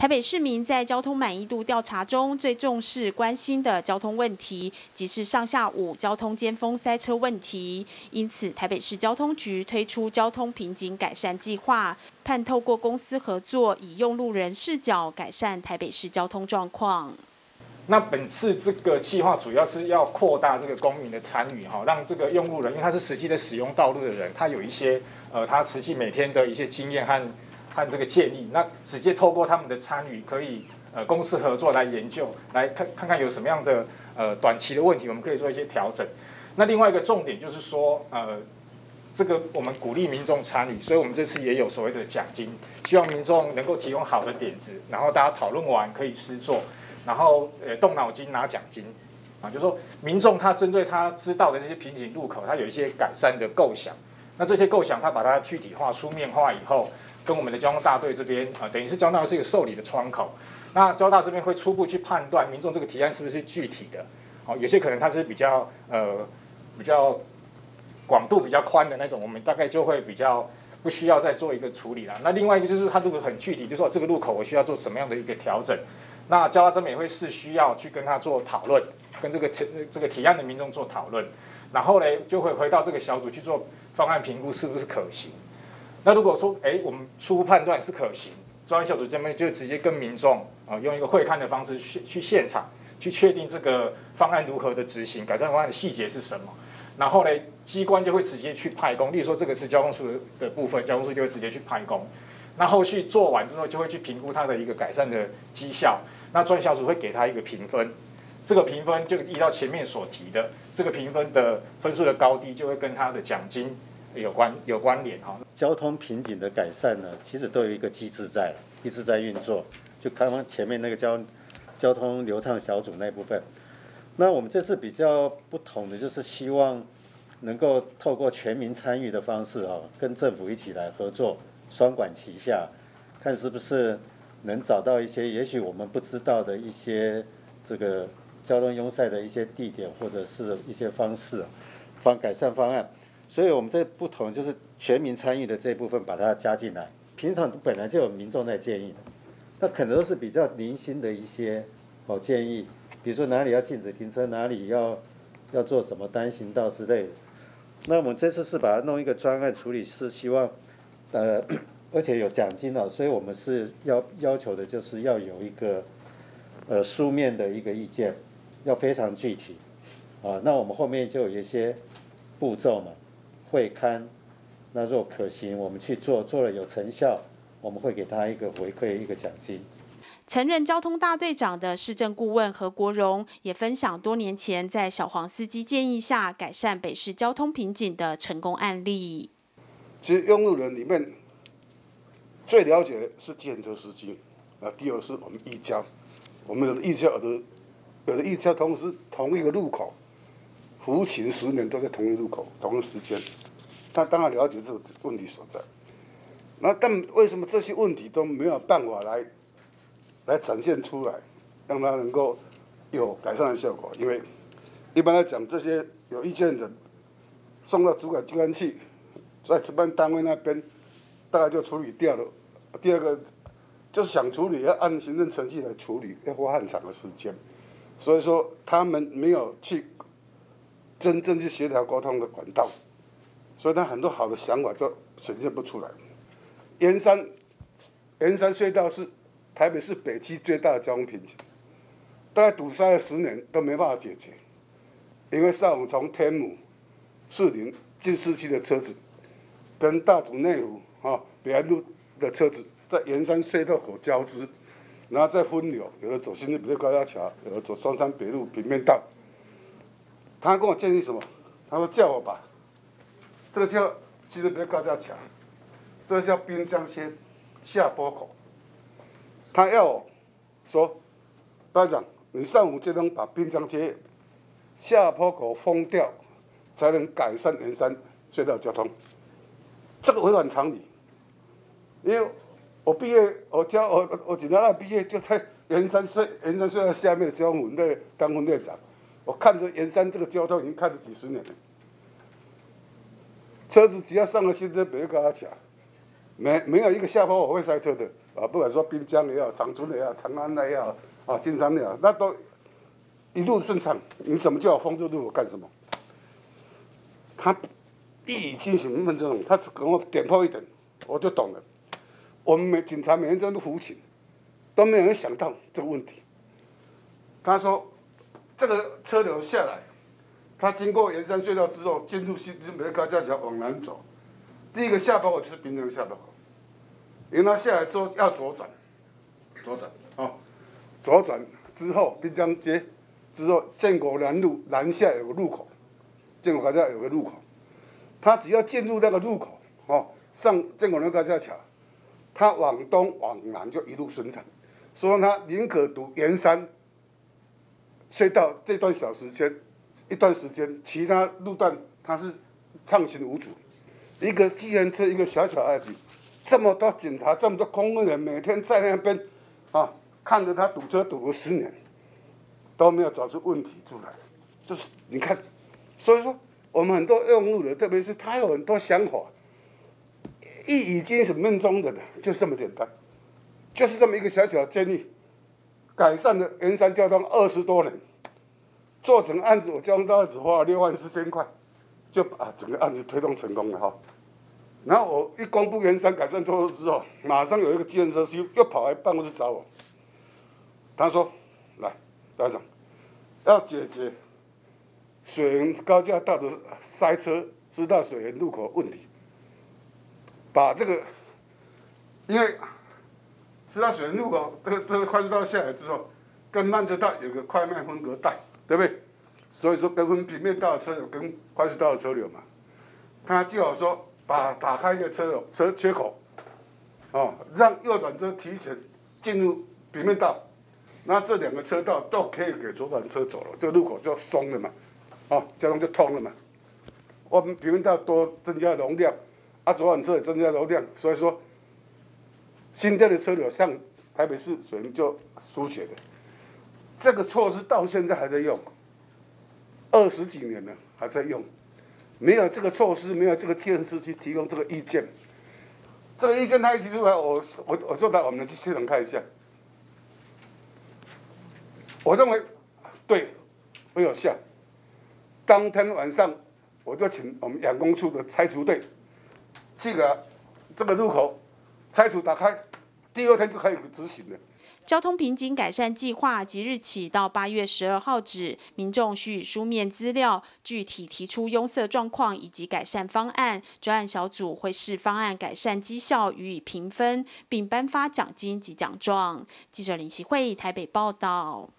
台北市民在交通满意度调查中最重视、关心的交通问题，即是上下午交通尖峰塞车问题。因此，台北市交通局推出交通瓶颈改善计划，盼透过公司合作，以用路人视角改善台北市交通状况。那本次这个计划主要是要扩大这个公民的参与，哈，让这个用路人，因为他是实际的使用道路的人，他有一些呃，他实际每天的一些经验和。和这个建议，那直接透过他们的参与，可以呃公司合作来研究，来看看看有什么样的呃短期的问题，我们可以做一些调整。那另外一个重点就是说，呃，这个我们鼓励民众参与，所以我们这次也有所谓的奖金，希望民众能够提供好的点子，然后大家讨论完可以施做，然后呃动脑筋拿奖金啊，就是说民众他针对他知道的这些瓶颈路口，他有一些改善的构想，那这些构想他把它具体化、书面化以后。跟我们的交通大队这边啊，等于是交大是一个受理的窗口。那交大这边会初步去判断民众这个提案是不是具体的，哦，有些可能它是比较呃比较广度比较宽的那种，我们大概就会比较不需要再做一个处理了。那另外一个就是它如果很具体，就说这个路口我需要做什么样的一个调整，那交大这边也会是需要去跟他做讨论，跟这个提这个提案的民众做讨论，然后呢就会回到这个小组去做方案评估是不是可行。那如果说，哎，我们初步判断是可行，专案小组这边就直接跟民众啊，用一个会看的方式去去现场，去确定这个方案如何的执行，改善方案的细节是什么。然后呢，机关就会直接去派工，例如说这个是交通处的部分，交通处就会直接去派工。那后续做完之后，就会去评估它的一个改善的绩效。那专业小组会给他一个评分，这个评分就依照前面所提的，这个评分的分数的高低，就会跟他的奖金。有关有关联哈，交通瓶颈的改善呢，其实都有一个机制在，一直在运作。就刚刚前面那个交交通流畅小组那部分，那我们这次比较不同的就是希望能够透过全民参与的方式哈，跟政府一起来合作，双管齐下，看是不是能找到一些也许我们不知道的一些这个交通拥塞的一些地点或者是一些方式方改善方案。所以，我们这不同就是全民参与的这部分，把它加进来。平常本来就有民众在建议的，那可能都是比较零星的一些好建议，比如说哪里要禁止停车，哪里要要做什么单行道之类的。那我们这次是把它弄一个专案处理，是希望呃，而且有奖金了，所以我们是要要求的就是要有一个呃书面的一个意见，要非常具体啊。那我们后面就有一些步骤嘛。会刊，那若可行，我们去做，做了有成效，我们会给他一个回馈，一个奖金。曾任交通大队长的市政顾问何国荣也分享多年前在小黄司机建议下改善北市交通瓶颈的成功案例。其实拥路人里面最了解的是建车司机，啊，第二是我们一交，我们有的一交有的有的一交同时同一个路口。服勤十年都在同一路口，同一时间，他当然了解这个问题所在。那但为什么这些问题都没有办法来来展现出来，让他能够有改善的效果？因为一般来讲，这些有意见的送到主管机关去，在值班单位那边大概就处理掉了。第二个就是想处理，要按行政程序来处理，要花很长的时间。所以说他们没有去。真正去协调沟通的管道，所以他很多好的想法就呈现不出来。盐山，盐山隧道是台北市北区最大的交通瓶颈，大概堵塞了十年都没办法解决，因为上午从天母、士林进市区的车子，跟大竹内湖、啊北安路的车子在盐山隧道口交织，然后再分流，有的走新北路高架桥，有的走双山北路平面道。他跟我建议什么？他说叫我把这个叫其实别高架桥，这个叫滨江街下坡口。他要我说，班长，你上午就能把滨江街下坡口封掉，才能改善连山隧道交通。这个违反常理，因为我毕业，我教我我警察大毕业就在连山隧连山隧道下面的交通分队当分队长。我看着盐山这个交通已经看了几十年了，车子只要上了新车，别个高架桥，没没有一个下坡我会塞车的。啊，不管说滨江也好，长春也好，长安也好，啊，金山也好，那都一路顺畅。你怎么叫我封住路干什么？他一语惊醒梦中人，他只跟我点破一点，我就懂了。我们每警察每天在那胡琴，都没有人想到这个问题。他说，这个车流下来，它经过盐山隧道之后，进入新梅高架桥往南走，第一个下坡口就是滨江下坡口，因为它下来之后要左转，左转啊，左转之后滨江街之后建国南路南下有个路口，建国高架有个路口，他只要进入那个路口哦，上建国南高架桥，他往东往南就一路顺畅，所以他宁可堵盐山。隧道这段小时间，一段时间，其他路段它是畅行无阻。一个机人车，一个小小案子，这么多警察，这么多公务员，每天在那边啊，看着他堵车堵了十年，都没有找出问题出来。就是你看，所以说我们很多用路的，特别是他有很多想法，一语惊醒梦中人，就是这么简单，就是这么一个小小的建议。改善了盐山交通二十多年，做整个案子，我交通大概只花了六万四千块，就把整个案子推动成功了哈。然后我一公布盐山改善措施之后，马上有一个计程车司机又跑来办公室找我，他说：“来，大长，要解决水源高架道的塞车、知道水源路口问题，把这个，因为。”知道水路口这个这个快速道下来之后，跟慢车道有个快慢分隔带，对不对？所以说跟分平面道的车流跟快速道的车流嘛，他就好说把打开一个车流车缺口，哦，让右转车提前进入平面道，那这两个车道都可以给左转车走了，这个路口就松了嘛，哦，交通就通了嘛。我们平面道多增加容量，啊，左转车也增加容量，所以说。新店的车流上台北市水源就疏解的，这个措施到现在还在用，二十几年了还在用，没有这个措施，没有这个电视去提供这个意见，这个意见他一提出来，我我我就把我们的系统看一下，我认为对，没有效。当天晚上我就请我们养工处的拆除队，去个这个路口。拆除打开，第二天就可以执行了。交通瓶颈改善计划即日起到八月十二号止，民众需以书面资料，具体提出拥塞状况以及改善方案，专案小组会视方案改善绩效予以评分，并颁发奖金及奖状。记者林希慧台北报道。